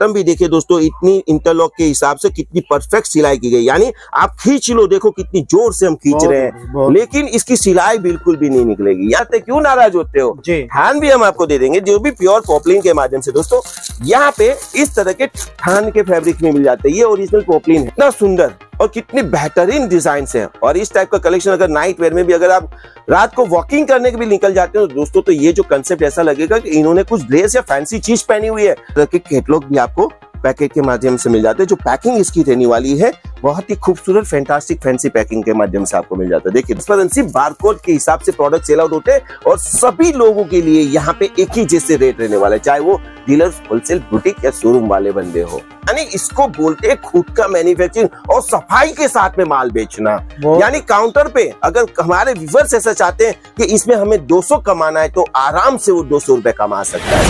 Bottom भी देखिए दोस्तों इतनी इंटरलॉक के हिसाब से कितनी परफेक्ट सिलाई की गई। यानी आप खींच लो देखो कितनी ज़ोर से हम खींच रहे हैं लेकिन इसकी सिलाई बिल्कुल भी नहीं निकलेगी। यहाँ तक क्यों नाराज़ होते हो? थान भी हम आपको दे देंगे जो भी प्योर पॉपलिन के माध्यम से। दोस्तों यहाँ पे इस तरह के थान के फेब्रिक में मिल जाते हैं। ये ओरिजिनल पॉपलिन है। इतना सुंदर। और कितनी बेहतरीन डिज़ाइन है। और इस टाइप का कलेक्शन अगर नाइट वेयर में भी अगर आप रात को वॉकिंग करने के भी निकल जाते हो तो दोस्तों तो ये जो कंसेप्ट ऐसा लगेगा कि इन्होंने कुछ ड्रेस या फैंसी चीज़ पहनी हुई है तो कैटलॉग भी आपको पैकेट के माध्यम से मिल जाते हैं, जो पैकिंग इसकी रहने वाली है। बहुत ही खूबसूरत फैंटास्टिक फैंसी पैकिंग के माध्यम से आपको मिल जाता है। देखिए ट्रांसपेरेंसी बारकोड के हिसाब से प्रोडक्ट सेल आउट होते हैं और सभी लोगों के लिए यहाँ पे एक ही जैसे रेट रहने वाला है चाहे वो डीलर्स होलसेल बुटीक या शोरूम वाले बंदे हो। यानी इसको बोलते हैं खुद का मैन्युफैक्चरिंग और सफ़ाई के साथ में माल बेचना। यानी काउंटर पे अगर हमारे व्यूवर्स ऐसा चाहते हैं कि इसमें हमें 200 कमाना है तो आराम से वो 200 रुपए कमा सकता है।